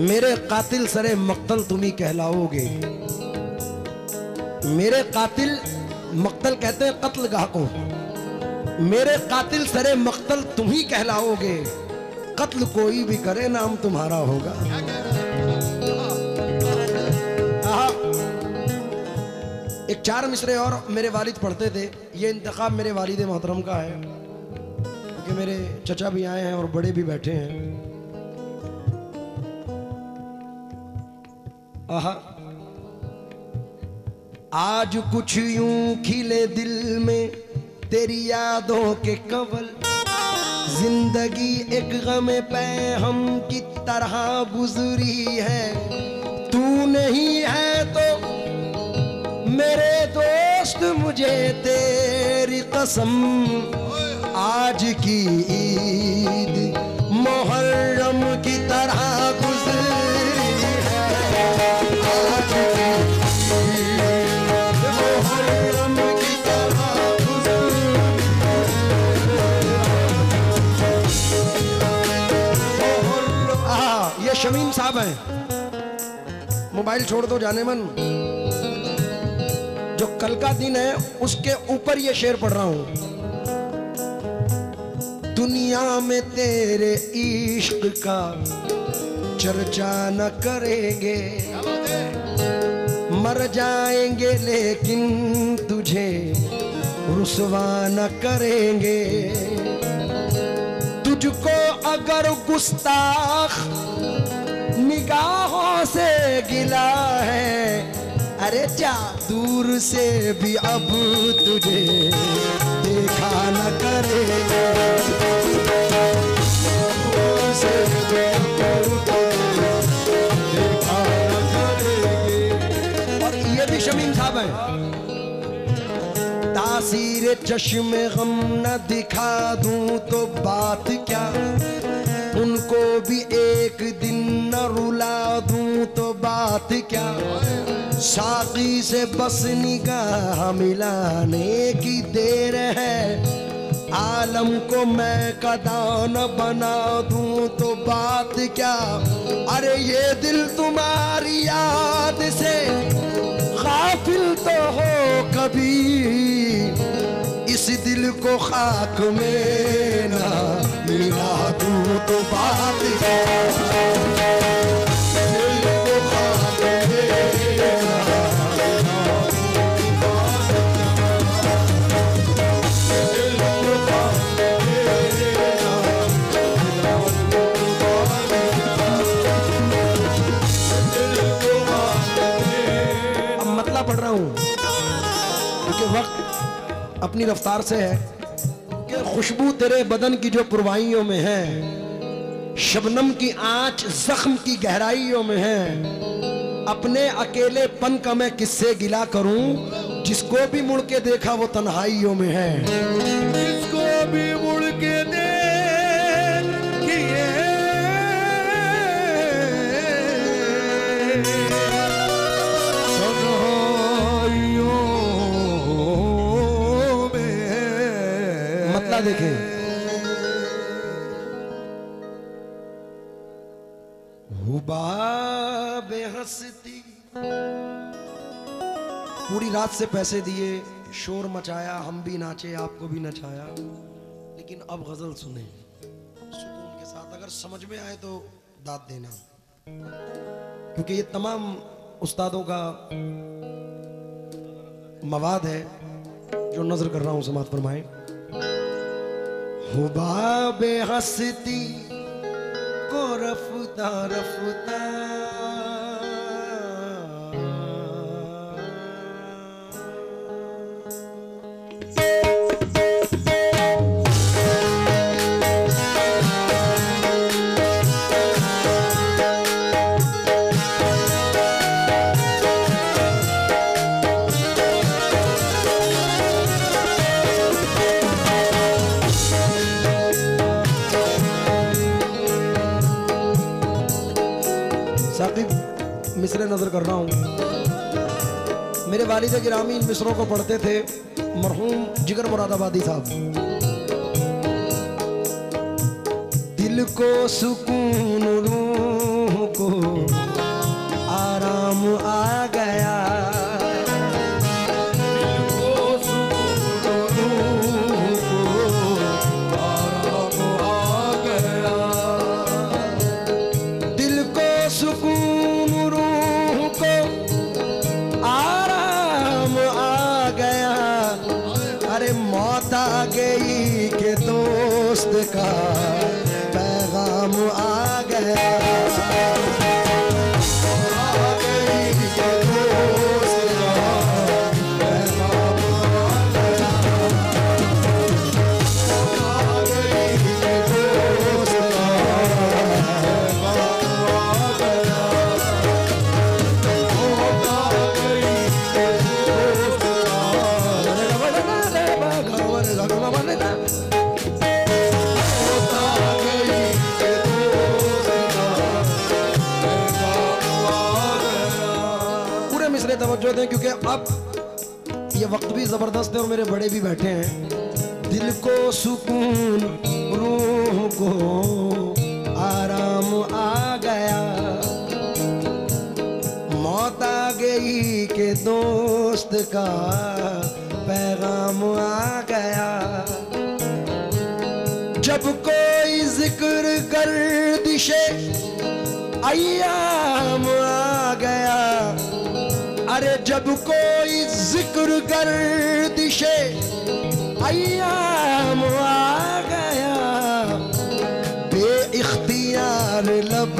मेरे कातिल सरे मक्तल तुम ही कहलाओगे। मेरे कातिल मक्तल कहते हैं कत्ल गाह को मेरे कातिल सरे मक्तल तुम ही कहलाओगे। कत्ल कोई भी करे, नाम तुम्हारा होगा। एक चार मिसरे और मेरे वालिद पढ़ते थे। ये इंतखाब मेरे वालिद मोहतरम का है। क्योंकि मेरे चचा भी आए हैं और बड़े भी बैठे हैं। आज कुछ यूँ खिले दिल में तेरी यादों के कवल। ज़िंदगी एक गम पे हम की तरह गुजरी है। तू नहीं है तो मेरे दोस्त मुझे तेरी कसम। आज की ईद मोहर्रम की तरह साहब हैं। मोबाइल छोड़ दो जाने मन। जो कल का दिन है, उसके ऊपर ये शेर पढ़ रहा हूँ। दुनिया में तेरे इश्क का चर्चा न करेंगे। मर जाएँगे, लेकिन तुझे रुसवा न करेंगे। तुझको अगर गुस्ताख निगाहों से गिला है। अरे जा दूर से भी अब तुझे देखा न करेंगे। और ये भी शमीम साहब हैं। तासीर चश्मे गम न दिखा दूँ तो बात क्या? उनको भी एक दिन बात क्या? साकी से बस निगाह मिलाने की देर है। आलम को मैं कदान बना दूँ तो बात क्या? अरे ये दिल तुम्हारी याद से गाफिल तो हो कभी। इस दिल को खाक में ना मिला दूँ तो बात क्या? अपनी रफ्तार से है कि खुशबू तेरे बदन की जो पुरवाइयों में है, शबनम की आँच जख्म की गहराइयों में है, अपने अकेले पन का मैं किससे गिला करूँ, जिसको भी मुड़ के देखा वो तन्हाइयों में है। जिसको भी मुड़ के देखिए मतलब देखें? हुबा बेहसती। पूरी रात से पैसे दिए, शोर मचाया, हम भी नाचे, आपको भी नचाया। लेकिन अब गज़ल सुने। सुकून के साथ अगर समझ में आए तो दाद देना। क्योंकि ये तमाम उस्तादों का मवाद है, जो नज़र कर रहा हूँ समात फरमाए हुबा बेहसती को रफ्ता रफ्ता मेरे गिरामी इन मिसरों को पढ़ते थे, मरहूम जिगर मुरादाबादी साहब। दिल को सुकून रूह को अब ये वक्त भी ज़बरदस्त है और मेरे बड़े भी बैठे हैं। दिल को सुकून, रूह को आराम आ गया। मौत आ गई के दोस्त का पैगाम आ गया। जब कोई ज़िक्र कर दिशे अयाम ज़िक्र कर दिशे अयाम आ गया। बे इख्तियार लब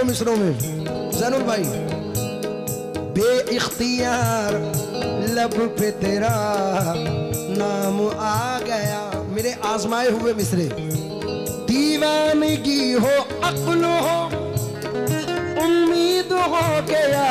दो मिसरों में। जैनुल भाई बे इख्तियार लब पे तेरा नाम आ गया। मेरे आजमाए हुए मिसरे, दीवानगी हो, अक्ल हो, उम्मीद हो गया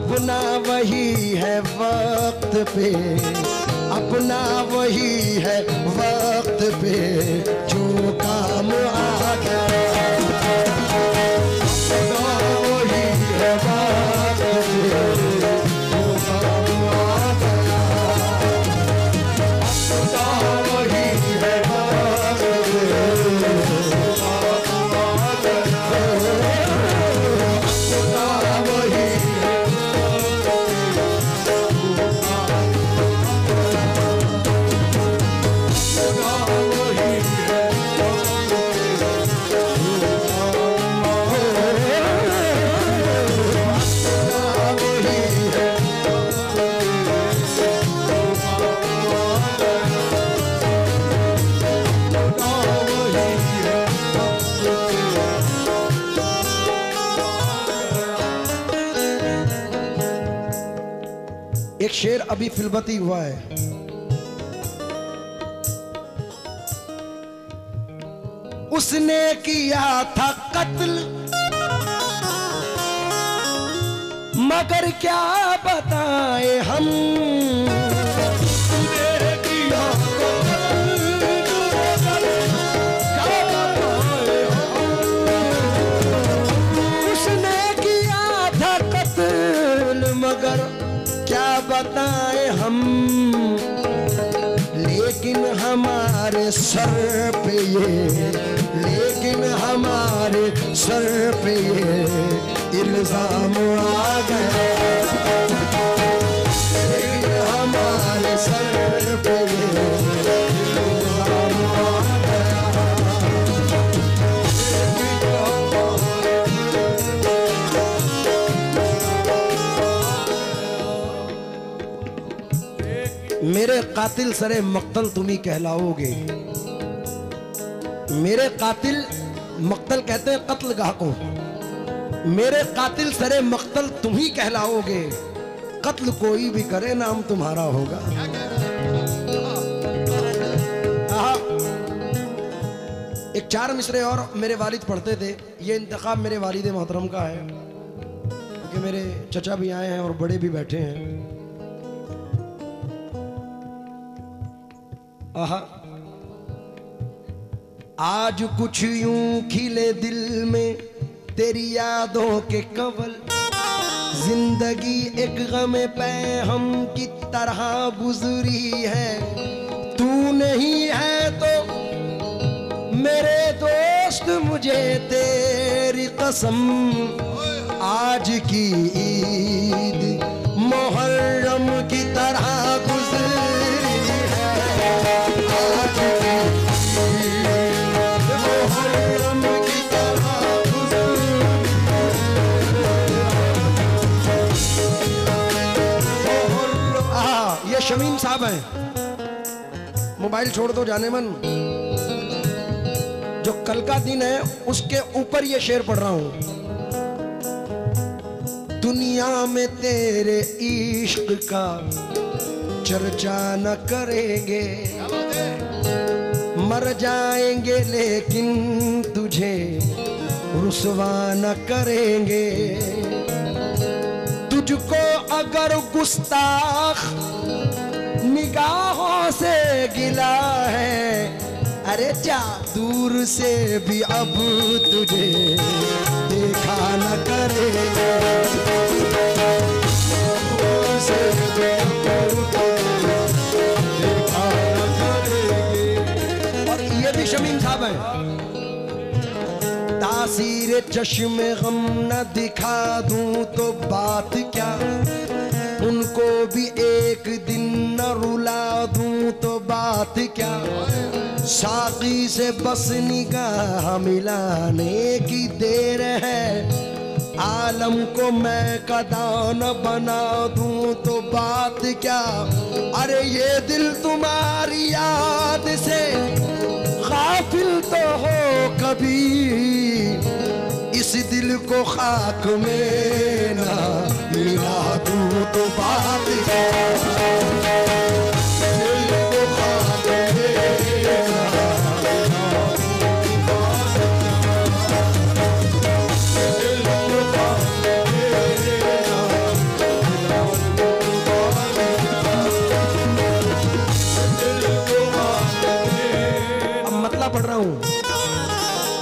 अपना वही है वक्त पे अपना वही है वक्त पे। जो काम आ गया अभी फिल्मती हुआ है। उसने किया था कत्ल। मगर क्या बताए हम? सर पे ये, लेकिन हमारे सर पे ये इल्ज़ाम आ गया लेकिन हमारे पे मेरे कातिल सरे मक्तल तुम ही कहलाओगे। मेरे कातिल मक्तल कहते हैं कत्ल गाह को मेरे कातिल सरे मक्तल तुम ही कहलाओगे। कत्ल कोई भी करे नाम तुम्हारा होगा। एक चार मिसरे और मेरे वालिद पढ़ते थे। ये इंतखाब मेरे वालिद मोहतरम का है। क्योंकि मेरे चचा भी आए हैं और बड़े भी बैठे हैं। आहा। आज कुछ यूँ खिले दिल में तेरी यादों के कवल। ज़िंदगी एक गम पे हम की तरह गुजरी है। तू नहीं है तो मेरे दोस्त मुझे तेरी कसम। आज की ईद मोहर्रम की तरह साहब हैं। मोबाइल छोड़ दो जाने मन। जो कल का दिन है, उसके ऊपर ये शेर पढ़ रहा हूँ। दुनिया में तेरे इश्क का चर्चा न करेंगे। मर जाएँगे, लेकिन तुझे रुसवा न करेंगे। तुझको अगर गुस्ताख निगाहों से गिला है। अरे जा दूर से भी अब तुझे देखा न करेगा दूर। और ये भी साहब हैं। तासीर चश्मे गम न दिखा दूँ तो बात क्या? उनको भी एक दिन न रुला दूँ तो बात क्या? साकी से बस निगाह मिलाने की देर है। आलम को मैं कदान बना दूँ तो बात क्या? अरे ये दिल तुम्हारी याद से गाफिल तो हो कभी। इस दिल को खाक में ना मिला तो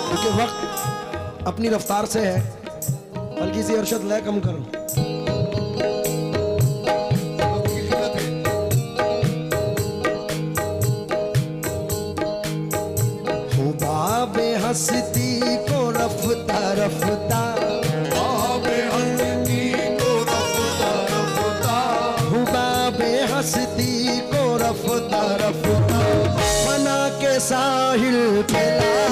क्योंकि वक्त अपनी रफ्तार से है हल्की सी अरशद लय कम करो। हंसती को रफ्ता रफ्ता। बाबे हंसती को रफ्ता रफ्ता। बना के साहिल पे ला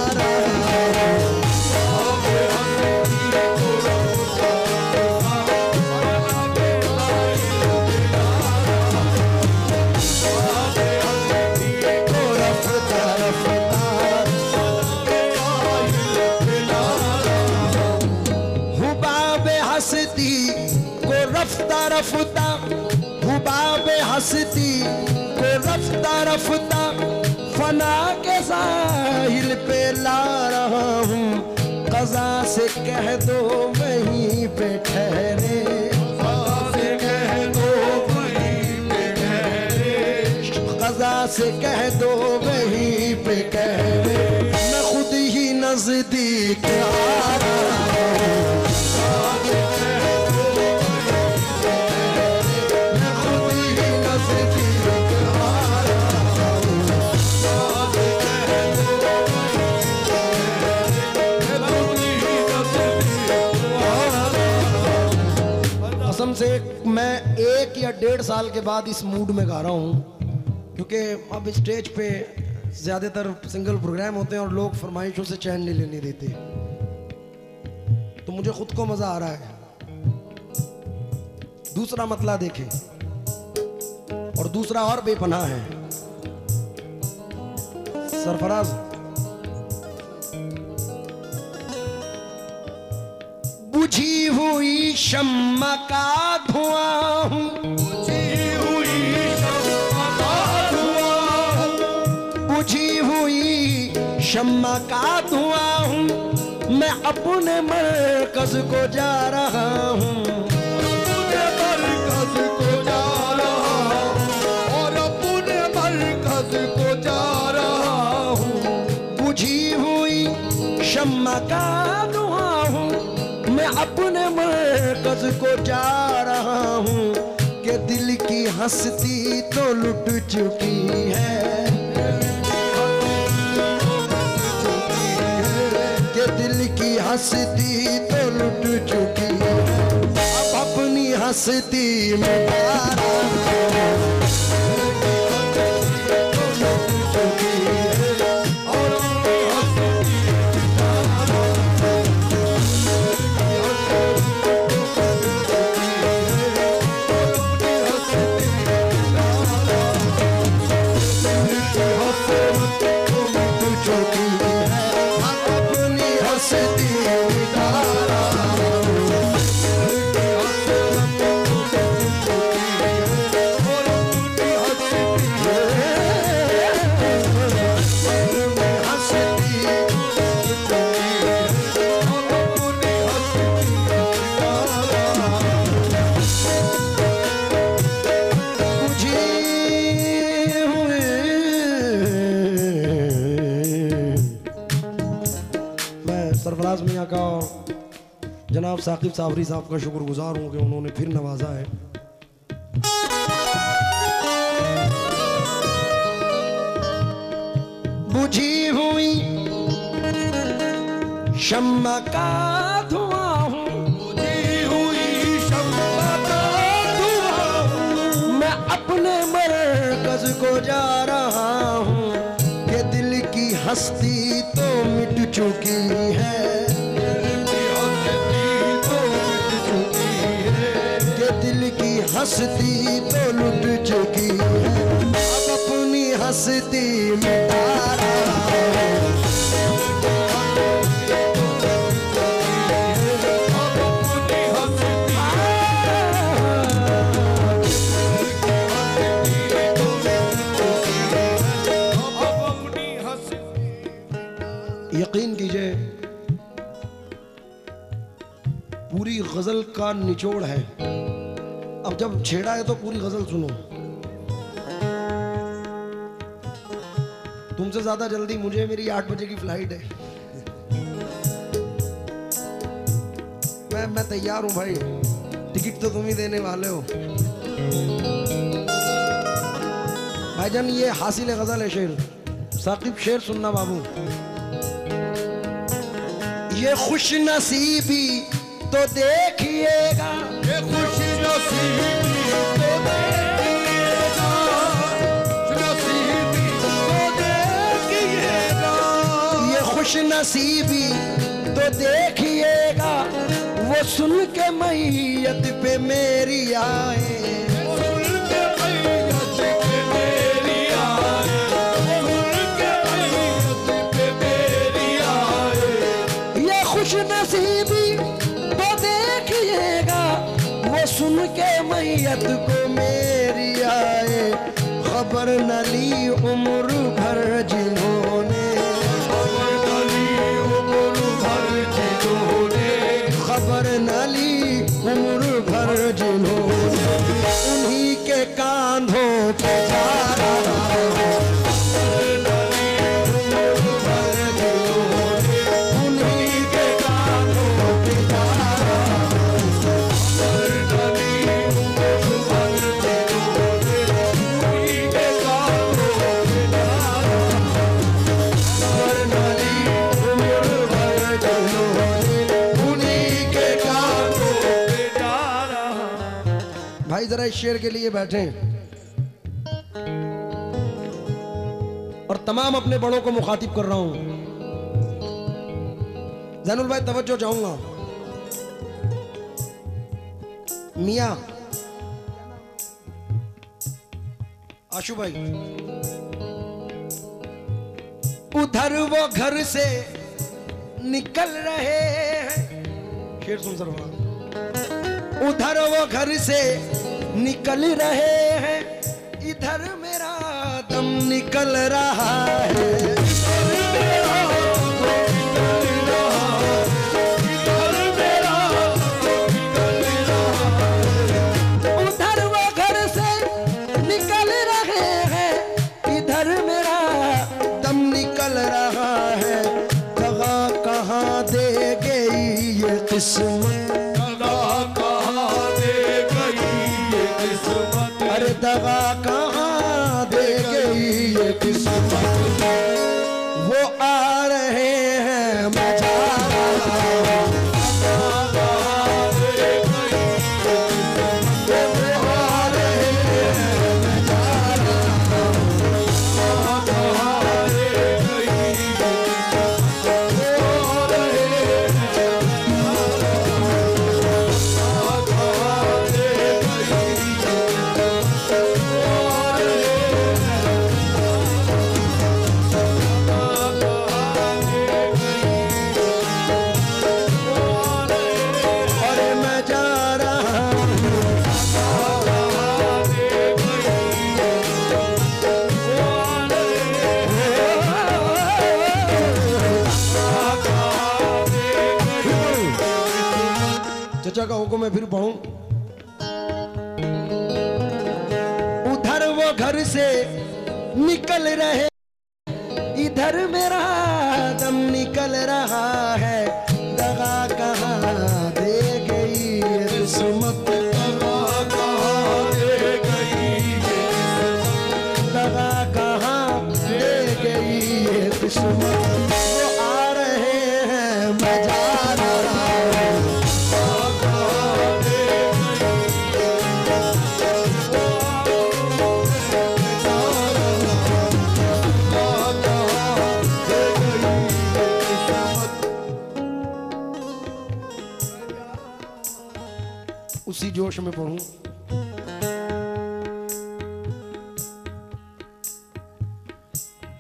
कजा से कह दो वहीं पे ठहरे। से कह दो वहीं पे ठहरे। से कह दो वहीं पे ठहरे। मैं खुद ही नज़दीक आ कसम से मैं एक या डेढ़ साल के बाद इस मूड में गा रहा हूँ, क्योंकि अब स्टेज पे ज़्यादातर सिंगल प्रोग्राम होते हैं और लोग फरमाइशों से चैन नहीं लेने देते। तो मुझे खुद को मज़ा आ रहा है। दूसरा मतला देखें, और दूसरा और बेपनाह है। सरफराज। बुझी हुई शम्मा का धुआँ हूँ। बुझी हुई शम्मा का धुआँ हूँ। मैं अपने मरकज को जा रहा हूँ। का मरकज को जा रहा हूँ के दिल की हंसती तो लुट चुकी है। कि दिल की हंसती तो लुट चुकी है। अब अपनी हंसती में जनाब साकिब साबरी साहब का शुक्रगुजार हूँ कि उन्होंने फिर नवाजा है। बुझी हुई शम्मा का धुआँ हूँ। बुझी हुई शम्मा का धुआँ मैं अपने मरकज को जा रहा हूँ। ये दिल की हस्ती तो मिट चुकी है। हस्ती तो लुट चुकी अब अपनी हस्ती मिटा यकीन कीजिए, पूरी गज़ल का निचोड़ है। जब छेड़ा है तो पूरी गज़ल सुनो। तुमसे ज़्यादा जल्दी मुझे मेरी आठ बजे की फ़्लाइट है। मैं मैं तैयार हूँ भाई। टिकट तो तुम ही देने वाले हो। भाईजान, ये हासिल गज़ल है शेर। साकिब, शेर सुनना बाबू। ये खुश नसीबी तो देखिएगा। खुश नसीबी तो देखिएगा, वो सुन के मैयत पे मेरी आए। तो मैयत को मेरी आए। खबर न ली उम्र भर खबर इस शेर के लिए बैठे और तमाम अपने बड़ों को मुखातिब कर रहा हूँ। जैनुल भाई, तवज्जो चाहूँगा मिया, आशु भाई। उधर वो घर से निकल रहे हैं। शेर सुन सर उधर वो घर से निकल रहे हैं। इधर मेरा दम निकल रहा है। चचा का हुक्म मैं फिर पढ़ू। उधर वो घर से निकल रहे, इधर मेरा दम निकल रहा है। जोश में पढ़ूं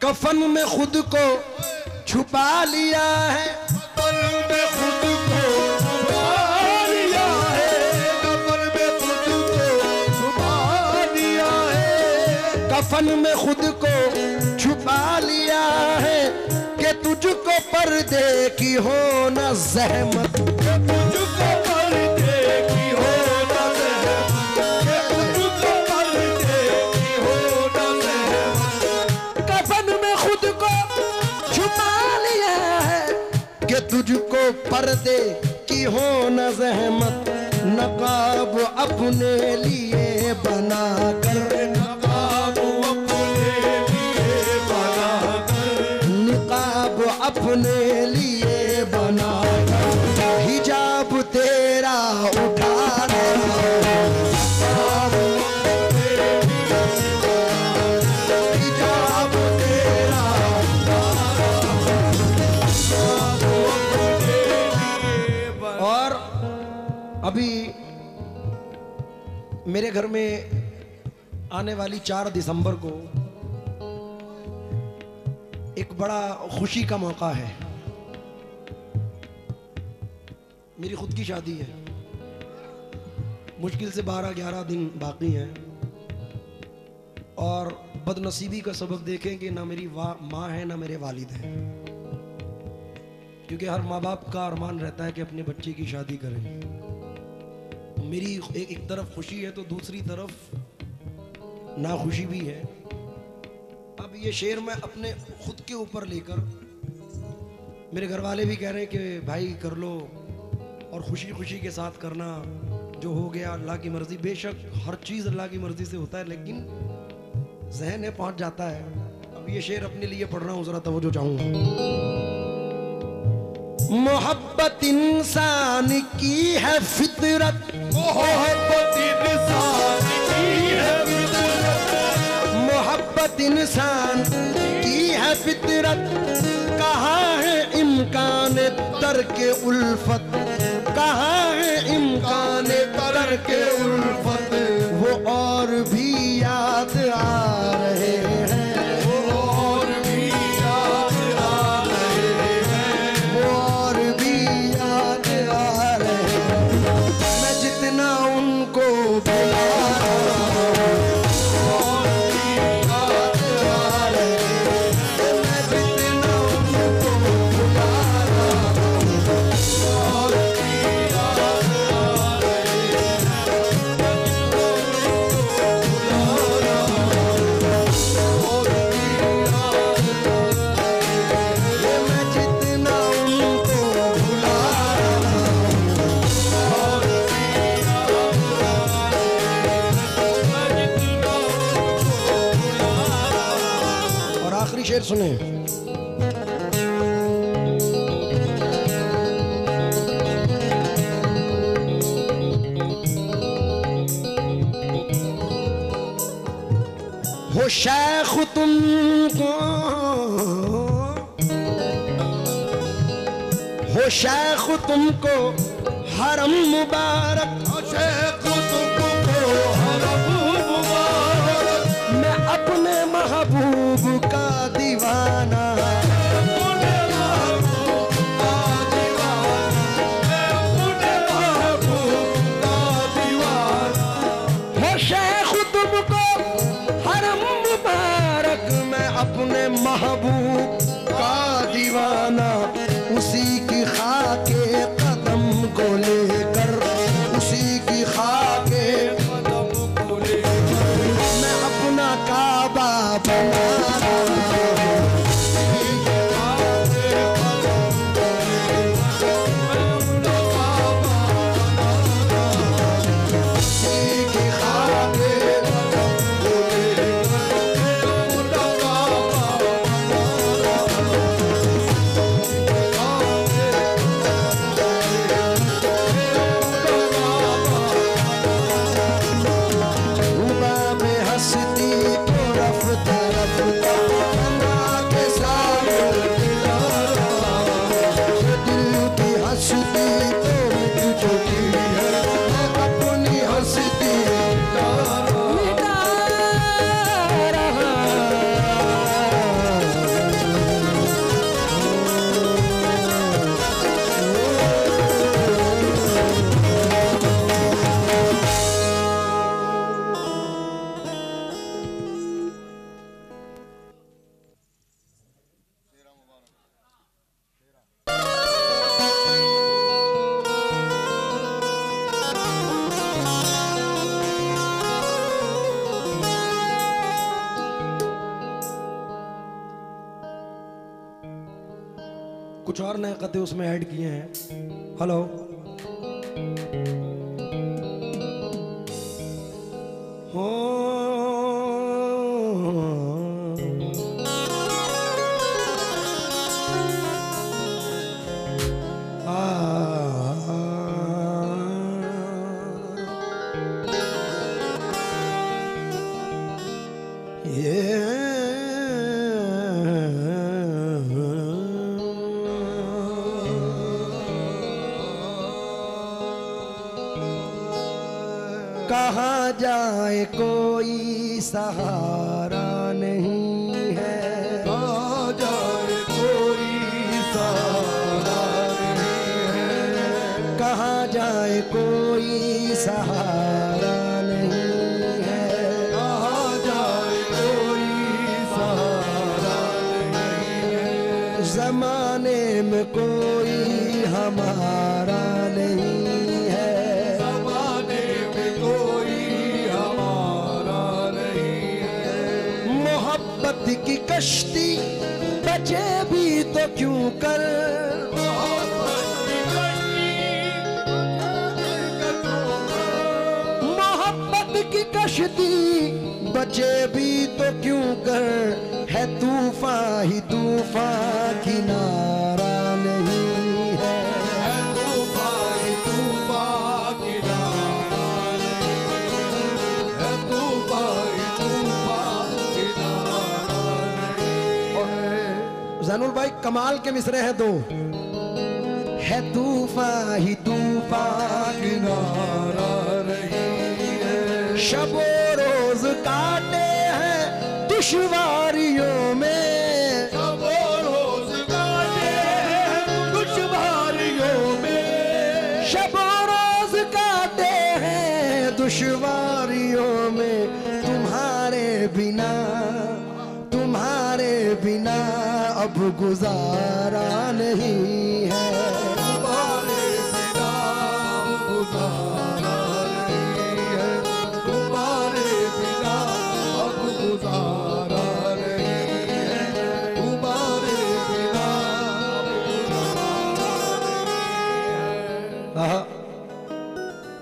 कफन में खुद को छुपा लिया है। कफन में खुद को छुपा लिया है कि तुझको पर्दे की हो न जहमत। पर्दे की हो न जहमत नकाब अपने लिए बना कर। नकाब अपने लिए मेरे घर में आने वाली चार दिसंबर को एक बड़ा खुशी का मौका है। मेरी खुद की शादी है। मुश्किल से बारह, ग्यारह दिन बाकी हैं। और बदनसीबी का सबब देखें कि ना मेरी माँ है, ना मेरे वालिद हैं। क्योंकि हर माँ बाप का अरमान रहता है कि अपने बच्चे की शादी करें। मेरी एक, एक तरफ़ खुशी है तो दूसरी तरफ़ नाखुशी भी है। अब ये शेर मैं अपने खुद के ऊपर लेकर मेरे घर वाले भी कह रहे हैं कि भाई कर लो और खुशी खुशी के साथ करना जो हो गया अल्लाह की मर्ज़ी। बेशक हर चीज़ अल्लाह की मर्ज़ी से होता है लेकिन जहन है पहुँच जाता है। अब ये शेर अपने लिए पढ़ रहा हूँ ज़रा तवज्जो चाहूँगा। मोहब्बत इंसान की है फितरत। मोहब्बत इंसान की है फितरत। मोहब्बत इंसान की है फितरत। कहाँ है इम्कान तर के उल्फत? कहाँ है इम्कान तर के उल्फत? वो और भी याद आ शेख तुमको हो शेख तुमको हरम मुबारक कुछ और नए कते उसमें ऐड किए हैं। हेलो हो कोई मोहब्बत की कश्ती, बचे भी तो क्यों कर? मोहब्बत की कश्ती, बचे भी तो क्यों कर? है तूफा ही तूफा किनारा। जैनुल भाई कमाल के मिसरे हैं दो। है तूफ़ान ही किनारा है। शबो रोज काटे हैं दुश्वारियों में। सब रोज काटे हैं दुश्वारियों में। शबो रोज काटे हैं दुश्वारियों में। तुम्हारे बिना तुम्हारे बिना अब गुजारा नहीं है। तुम्हारे बिना गुजारा नहीं है। तुम्हारे बिना अब गुजारा नहीं है। तुम्हारे बिना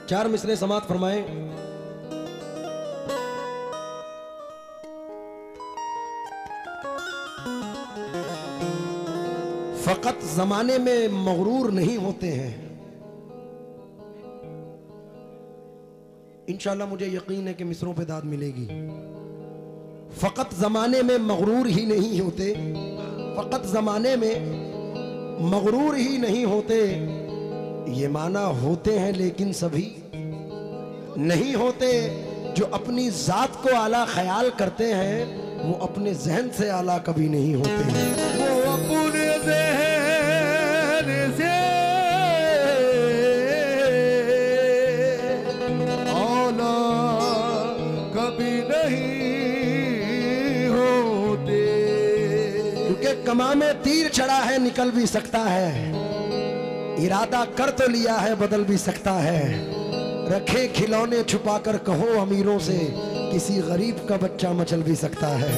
चार मिसरे समाप्त फरमाए। जमाने में मगरूर नहीं होते हैं। इंशाल्लाह मुझे यकीन है कि मिसरों पे दाद मिलेगी। फकत जमाने में मगरूर ही नहीं होते, फकत जमाने में मगरूर ही नहीं होते। ये माना होते हैं लेकिन सभी नहीं होते। जो अपनी जात को आला ख्याल करते हैं, वो अपने जहन से आला कभी नहीं होते वो अपने जहन कमा में तीर चढ़ा है, निकल भी सकता है। इरादा कर तो लिया है, बदल भी सकता है। रखे खिलौने छुपाकर कहो अमीरों से, किसी गरीब का बच्चा मचल भी सकता है।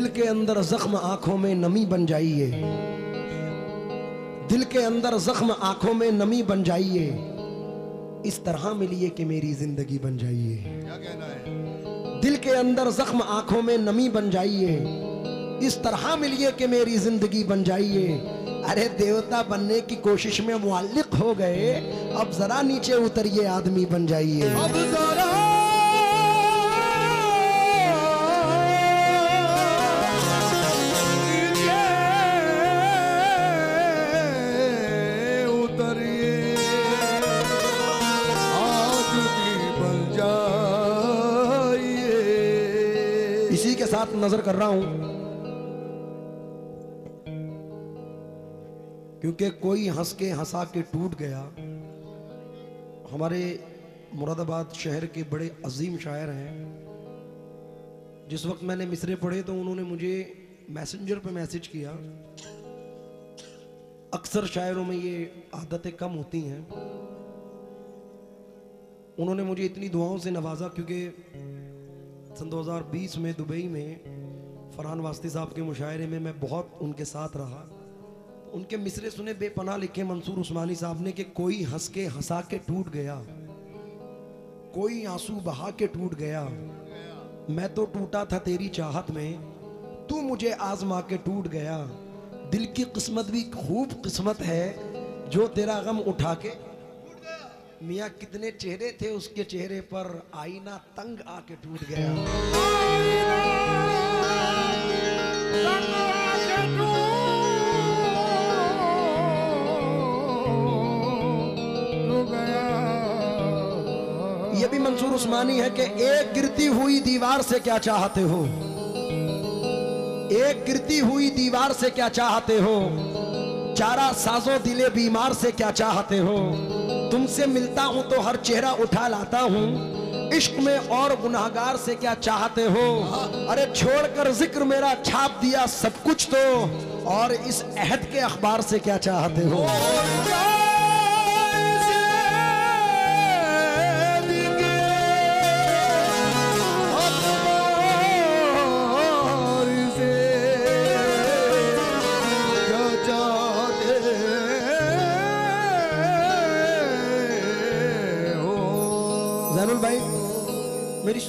दिल के अंदर जख्म आँखों में नमी बन जाइए। दिल के अंदर जख्म आँखों में नमी बन जाइए। इस तरह मिलिए कि मेरी ज़िंदगी बन जाइए। दिल के अंदर जख्म आँखों में नमी बन जाइए। इस तरह मिलिए कि मेरी ज़िंदगी बन जाइए। अरे देवता बनने की कोशिश में मुअल्लिक हो गए। अब जरा नीचे उतरिए, आदमी बन जाइए। अब जरा साथ नज़र कर रहा हूँ। क्योंकि कोई हंस के हंसा के टूट गया। हमारे मुरादाबाद शहर के बड़े अजीम शायर हैं। जिस वक्त मैंने मिसरे पढ़े तो उन्होंने मुझे मैसेंजर पे मैसेज किया। अक्सर शायरों में ये आदतें कम होती हैं। उन्होंने मुझे इतनी दुआओं से नवाजा क्योंकि सन 2020 में दुबई में फरहान वास्ती साहब के मुशायरे में मैं बहुत उनके साथ रहा। उनके मिसरे सुने बेपना लिखे मंसूर उस्मानी साहब ने कि कोई हंस के हंसा के टूट गया, कोई आँसू बहा के टूट गया, मैं तो टूटा था तेरी चाहत में, तू मुझे आजमा के टूट गया। दिल की किस्मत भी खूब किस्मत है जो तेरा गम उठा के मियाँ, कितने चेहरे थे उसके चेहरे पर? आईना तंग आके टूट गया। ये भी मंसूर उस्मानी है कि एक गिरती हुई दीवार से क्या चाहते हो? एक गिरती हुई दीवार से क्या चाहते हो? चारा साजो दिले बीमार से क्या चाहते हो? तुमसे मिलता हूँ तो हर चेहरा उठा लाता हूँ। इश्क में और गुनाहगार से क्या चाहते हो? अरे छोड़कर ज़िक्र मेरा छाप दिया सब कुछ तो। और इस अहद के अखबार से क्या चाहते हो?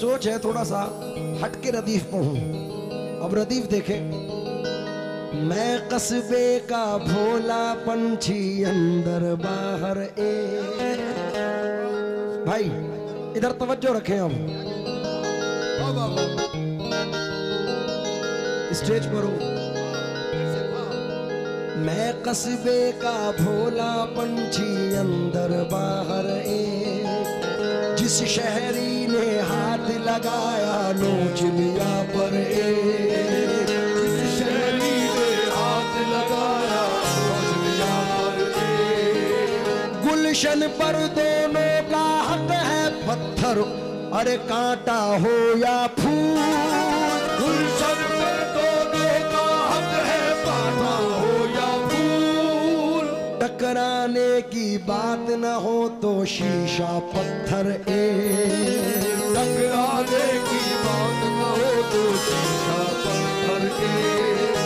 सोच है, थोड़ा सा हट के रदीफ पढ़ूं अब रदीफ देखे। मैं कस्बे का भोला पंछी अंदर बाहर ए। भाई, इधर तवज्जो रखें हम स्टेज पर हूँ। मैं कस्बे का भोला पंछी अंदर बाहर ए। जिस शहरी ने हाथ लगाया, नोच लिया पर शहरी ने हाथ लगाया गुलशन पर दोनों का हक है पत्थर, अरे कांटा हो या फूल। कराने की बात न हो तो शीशा पत्थर ए। टकराने की बात न हो तो शीशा पत्थर ए।